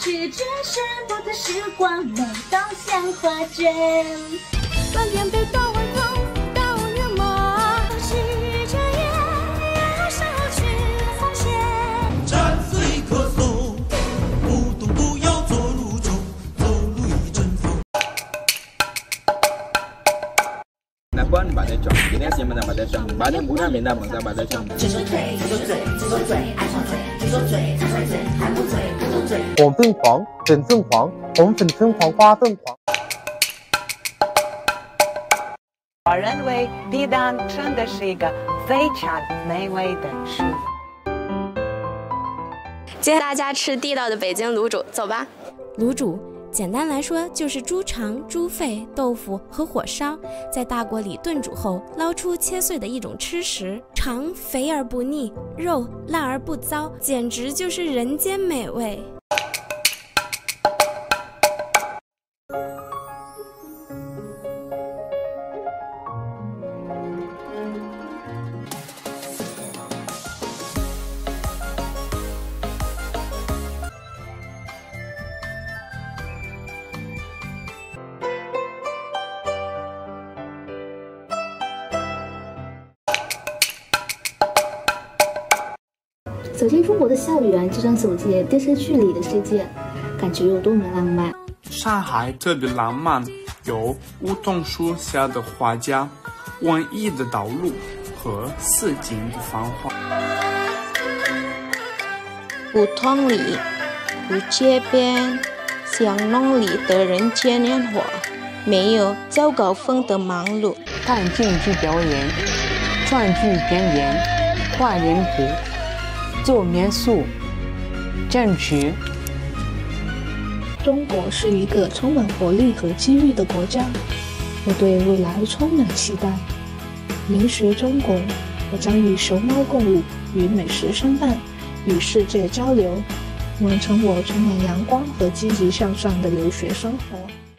去这生活的时光，美到像画卷。漫天飞花，我纵刀如马，闭着，红线。站似一棵松，不动不摇，坐如钟，走路一阵风。老板买的床，今天先买那买的床，买的木鸭棉，那买的买的床。只说嘴，只说嘴，只说嘴，爱上嘴，只说嘴，只说嘴。红凤凰，粉凤凰，红粉凤凰花凤凰。我认为皮蛋真的是一个非常美味的食物。接大家吃地道的北京卤煮，走吧。卤煮简单来说就是猪肠、猪肺、豆腐和火烧，在大锅里炖煮后捞出切碎的一种吃食。肠肥而不腻，肉烂而不糟，简直就是人间美味。走进中国的校园，就像走进电视剧里的世界，感觉有多么浪漫。上海特别浪漫，有梧桐树下的画家、文艺的道路和市井的繁华。胡同里、湖街边、巷弄里的人间烟火，没有早高峰的忙碌。看京剧表演，川剧表演，画脸谱，做民宿，争取。中国是一个充满活力和机遇的国家，我对未来充满期待。留学中国，我将与熊猫共舞，与美食相伴，与世界交流，完成我充满阳光和积极向上的留学生活。